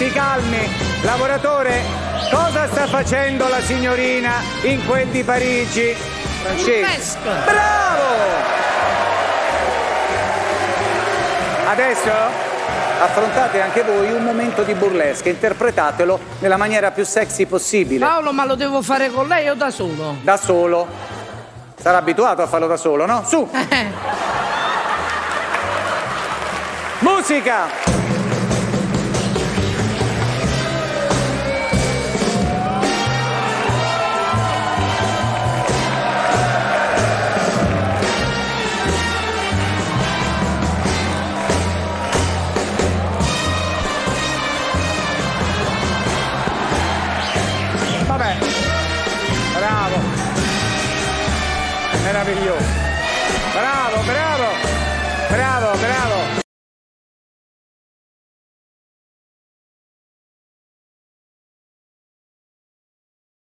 si calmi. Lavoratore, cosa sta facendo la signorina in quel di Parigi? Francesco. Bravo! Adesso affrontate anche voi un momento di burlesque, interpretatelo nella maniera più sexy possibile. Paolo, ma lo devo fare con lei o da solo? Da solo. Sarà abituato a farlo da solo, no? Su! Musica! bravo, meraviglioso, bravo, bravo, bravo.